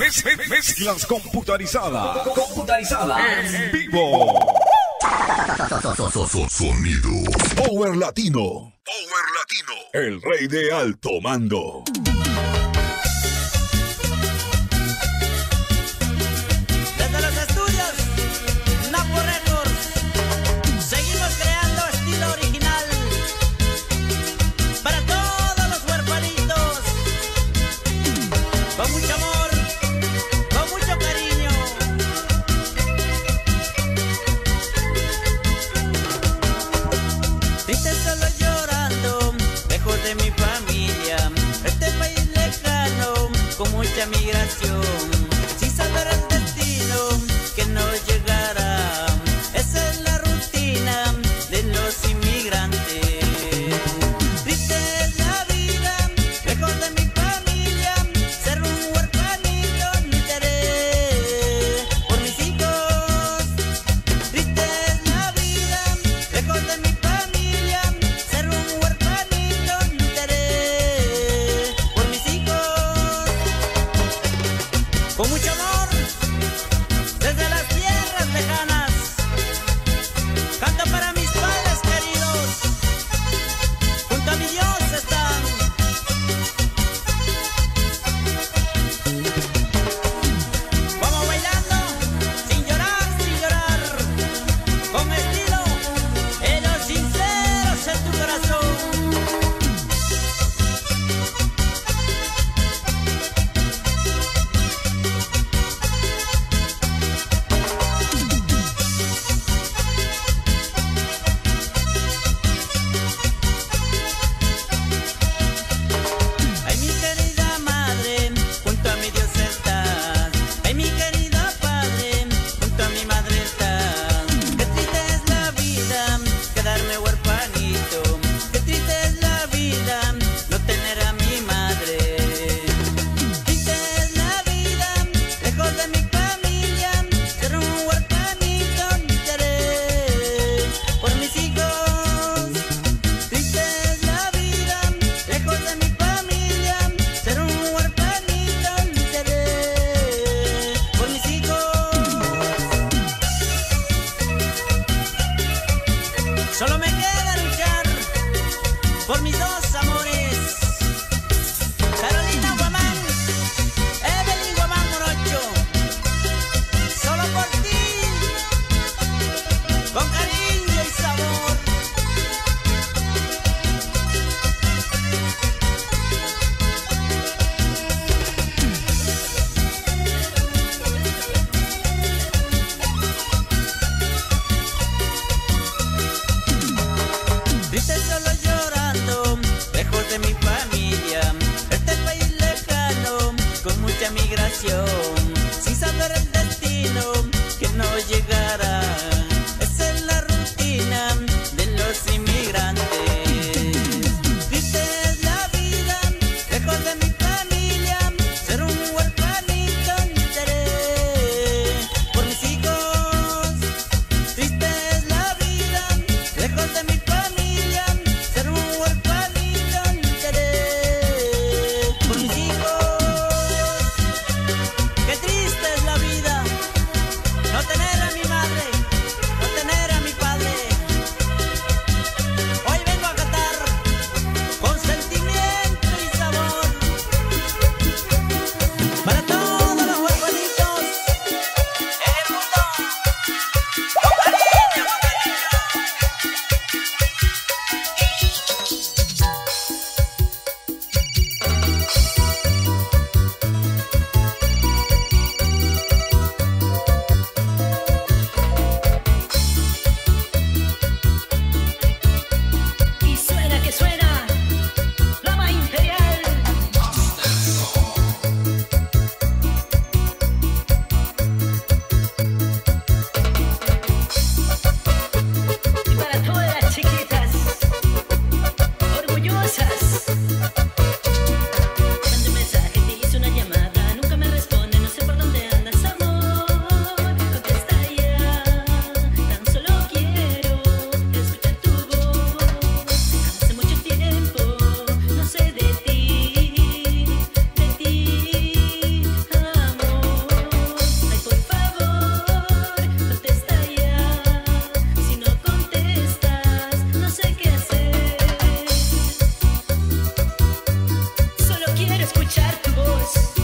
Mezclas computarizadas. Computarizadas. En vivo. Sonido. Power Latino. Power Latino. El rey de alto mando. mucha migración. Solo me queda luchar por mis dos amores. sin saber el destino que no llegara. voice.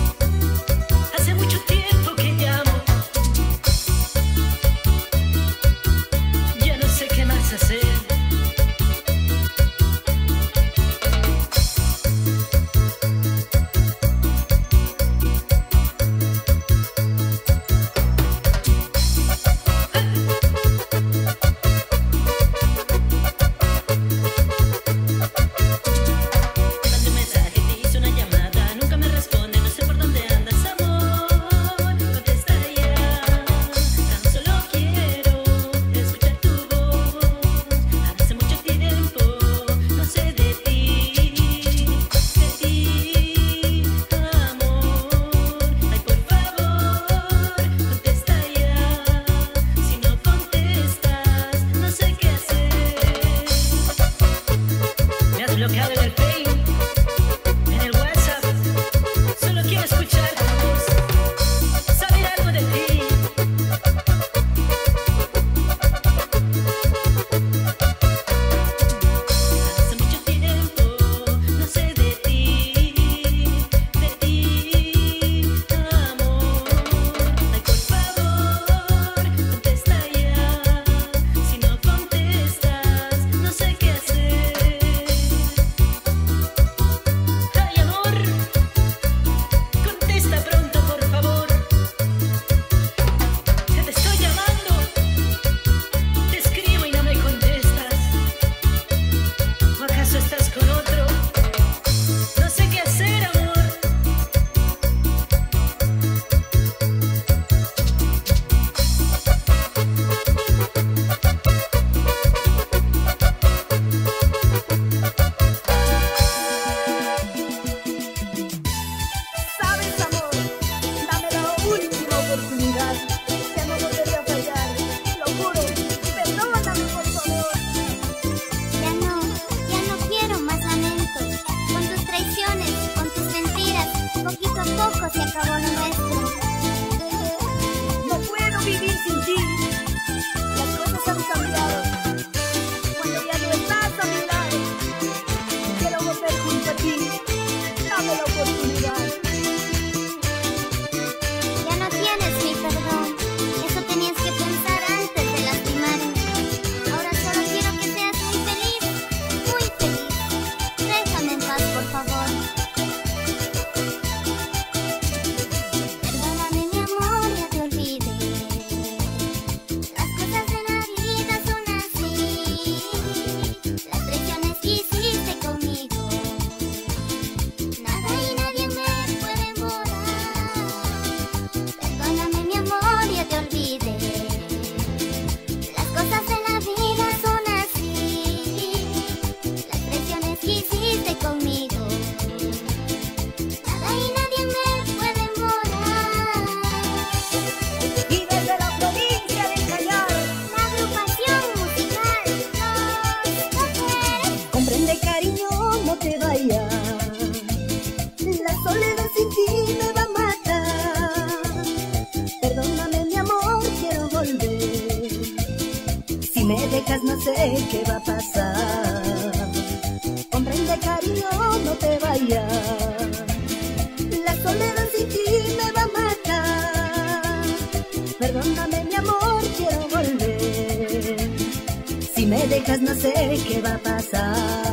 no sé qué va a pasar.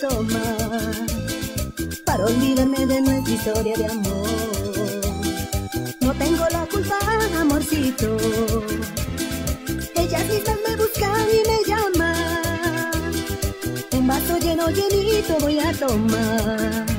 toma para olvidarme de nuestra historia de amor. No tengo la culpa, amorcito. Ellas mismas me buscan y me llaman. Un vaso lleno llenito voy a tomar